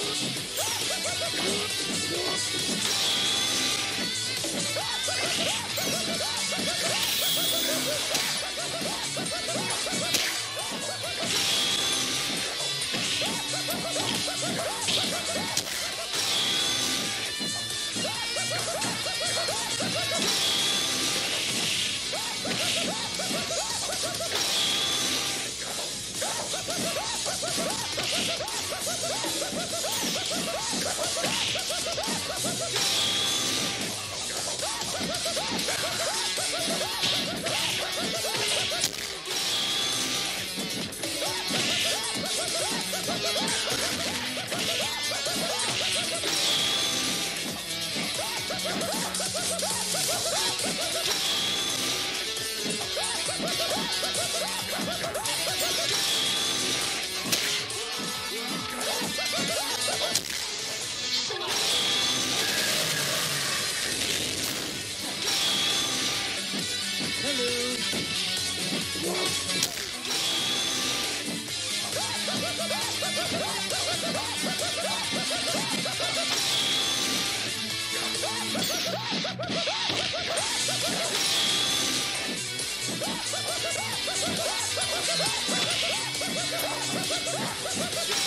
Let's go. Yeah.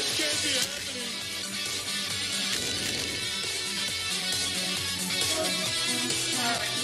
This can't be happening.